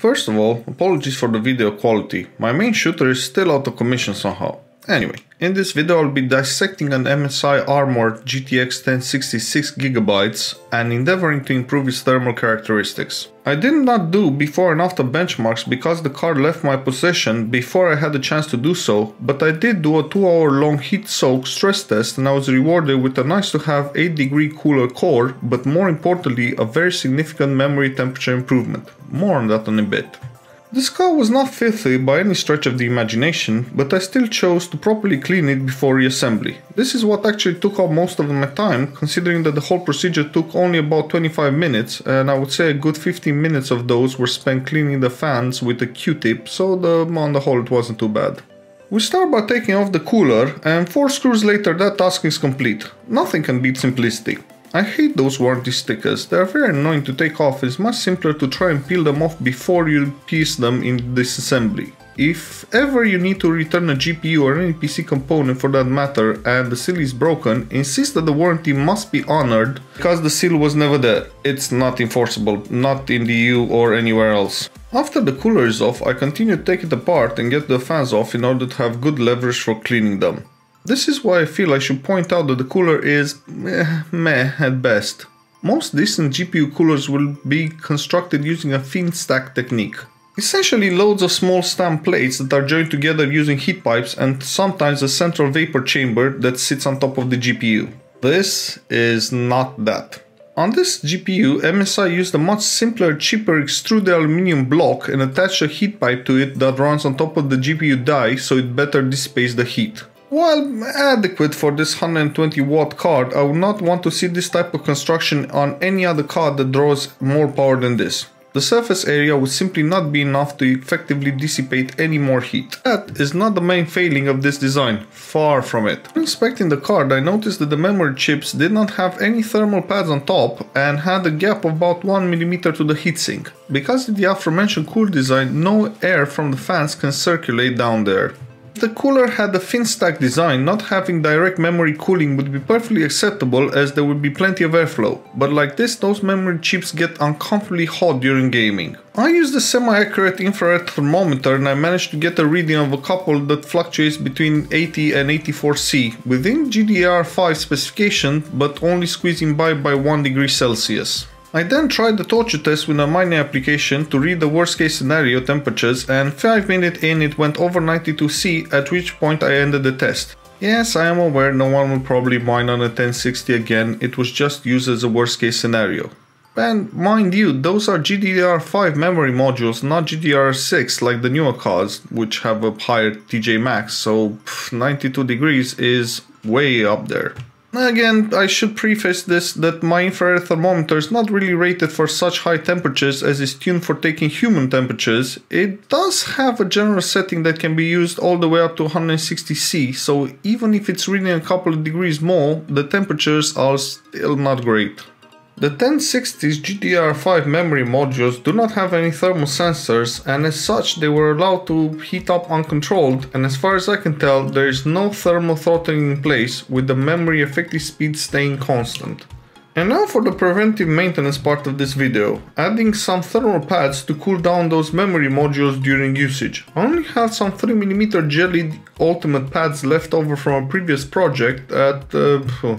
First of all, apologies for the video quality, my main shooter is still out of commission somehow. Anyway, in this video I'll be dissecting an MSI Armored GTX 1060 6GB and endeavoring to improve its thermal characteristics. I did not do before and after benchmarks because the card left my possession before I had the chance to do so, but I did do a 2 hour long heat soak stress test and I was rewarded with a nice to have 8 degree cooler core, but more importantly a very significant memory temperature improvement. More on that in a bit. This car was not filthy by any stretch of the imagination, but I still chose to properly clean it before reassembly. This is what actually took up most of my time, considering that the whole procedure took only about 25 minutes, and I would say a good 15 minutes of those were spent cleaning the fans with a q-tip, so the, on the whole it wasn't too bad. We start by taking off the cooler, and 4 screws later that task is complete. Nothing can beat simplicity. I hate those warranty stickers, they are very annoying to take off, it's much simpler to try and peel them off before you piece them in disassembly. If ever you need to return a GPU or any PC component for that matter and the seal is broken, insist that the warranty must be honored because the seal was never there. It's not enforceable, not in the EU or anywhere else. After the cooler is off, I continue to take it apart and get the fans off in order to have good leverage for cleaning them. This is why I feel I should point out that the cooler is eh, meh at best. Most decent GPU coolers will be constructed using a fin stack technique. Essentially loads of small stamp plates that are joined together using heat pipes and sometimes a central vapor chamber that sits on top of the GPU. This is not that. On this GPU, MSI used a much simpler, cheaper extruded aluminum block and attached a heat pipe to it that runs on top of the GPU die so it better dissipates the heat. While adequate for this 120 watt card, I would not want to see this type of construction on any other card that draws more power than this. The surface area would simply not be enough to effectively dissipate any more heat. That is not the main failing of this design, far from it. When inspecting the card I noticed that the memory chips did not have any thermal pads on top and had a gap of about 1mm to the heatsink. Because of the aforementioned cool design, no air from the fans can circulate down there. The cooler had a fin stack design, not having direct memory cooling would be perfectly acceptable as there would be plenty of airflow, but like this those memory chips get uncomfortably hot during gaming. I used a semi-accurate infrared thermometer and I managed to get a reading of a couple that fluctuates between 80 and 84C, within GDDR5 specification but only squeezing by by 1 degree Celsius. I then tried the torture test with a mining application to read the worst case scenario temperatures and 5 minutes in it went over 92C at which point I ended the test. Yes, I am aware no one will probably mine on a 1060 again, it was just used as a worst case scenario. And mind you, those are GDDR5 memory modules, not GDDR6 like the newer cards, which have a higher TJ max, so 92 degrees is way up there. Again, I should preface this that my infrared thermometer is not really rated for such high temperatures as is tuned for taking human temperatures. It does have a general setting that can be used all the way up to 160C, so even if it's reading a couple of degrees more, the temperatures are still not great. The 1060's GDDR5 memory modules do not have any thermal sensors and as such they were allowed to heat up uncontrolled and as far as I can tell there is no thermal throttling in place with the memory effective speed staying constant. And now for the preventive maintenance part of this video, adding some thermal pads to cool down those memory modules during usage. I only have some 3mm Gelid Ultimate pads left over from a previous project that uh,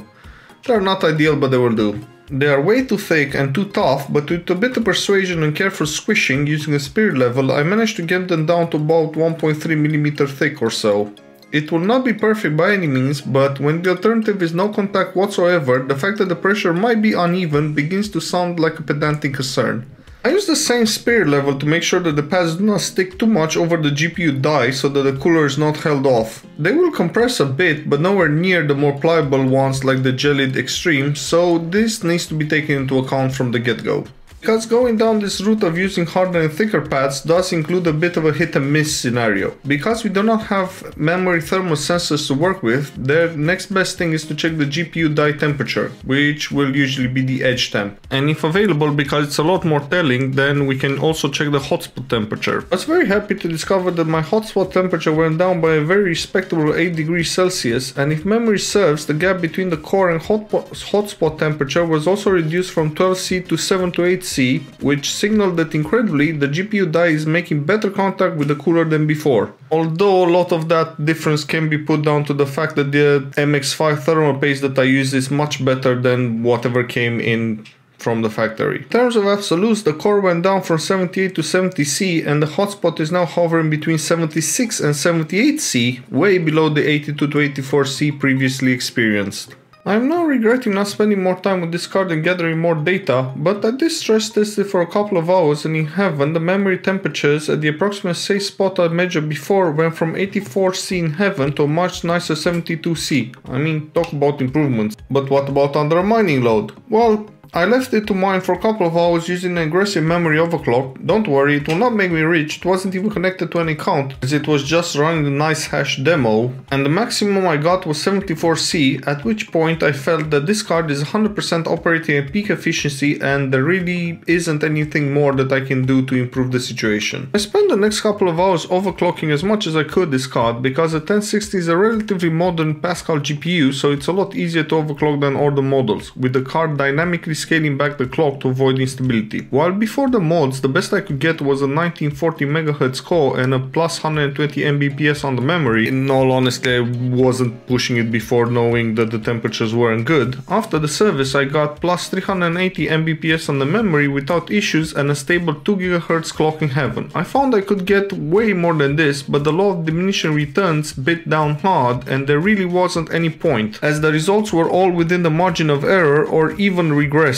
they're not ideal but they will do. They are way too thick and too tough, but with a bit of persuasion and careful squishing using a spirit level, I managed to get them down to about 1.3mm thick or so. It will not be perfect by any means, but when the alternative is no contact whatsoever, the fact that the pressure might be uneven begins to sound like a pedantic concern. I use the same spirit level to make sure that the pads do not stick too much over the GPU die so that the cooler is not held off. They will compress a bit but nowhere near the more pliable ones like the Gelid Extreme so this needs to be taken into account from the get-go. Because going down this route of using harder and thicker pads does include a bit of a hit and miss scenario. Because we do not have memory thermal sensors to work with, the next best thing is to check the GPU die temperature, which will usually be the edge temp. And if available, because it's a lot more telling, then we can also check the hotspot temperature. I was very happy to discover that my hotspot temperature went down by a very respectable 8 degrees Celsius, and if memory serves, the gap between the core and hotspot temperature was also reduced from 12C to 7 to 8 78C, which signaled that incredibly the GPU die is making better contact with the cooler than before. Although a lot of that difference can be put down to the fact that the MX5 thermal paste that I use is much better than whatever came in from the factory. In terms of absolutes, the core went down from 78 to 70C and the hotspot is now hovering between 76 and 78C, way below the 82 to 84C previously experienced. I'm now regretting not spending more time with this card and gathering more data, but I did stress test it for a couple of hours and in heaven the memory temperatures at the approximate safe spot I measured before went from 84C in heaven to a much nicer 72C. I mean, talk about improvements. But what about under a mining load? Well, I left it to mine for a couple of hours using an aggressive memory overclock. Don't worry, it will not make me rich, it wasn't even connected to any count, as it was just running the NiceHash demo, and the maximum I got was 74C, at which point I felt that this card is 100% operating at peak efficiency and there really isn't anything more that I can do to improve the situation. I spent the next couple of hours overclocking as much as I could this card, because the 1060 is a relatively modern Pascal GPU, so it's a lot easier to overclock than older models, with the card dynamically scaling back the clock to avoid instability. While before the mods, the best I could get was a 1940 MHz core and a plus 120 Mbps on the memory. In all honesty, I wasn't pushing it before knowing that the temperatures weren't good. After the service, I got plus 380 Mbps on the memory without issues and a stable 2 GHz clock in heaven. I found I could get way more than this, but the law of diminishing returns bit down hard and there really wasn't any point, as the results were all within the margin of error or even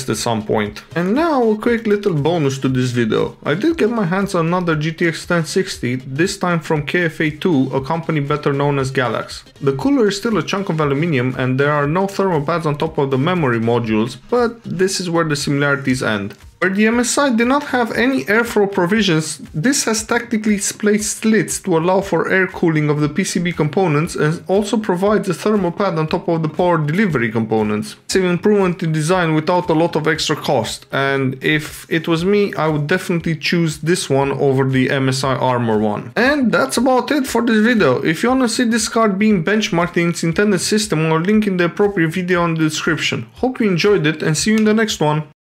at some point. And now a quick little bonus to this video. I did get my hands on another GTX 1060, this time from KFA2, a company better known as Galax. The cooler is still a chunk of aluminium and there are no thermal pads on top of the memory modules, but this is where the similarities end. Where the MSI did not have any airflow provisions, this has tactically placed slits to allow for air cooling of the PCB components and also provides a thermal pad on top of the power delivery components. It's an improvement in design without a lot of extra cost and if it was me I would definitely choose this one over the MSI Armor one. And that's about it for this video. If you wanna see this card being benchmarked in its intended system I'll link in the appropriate video in the description. Hope you enjoyed it and see you in the next one.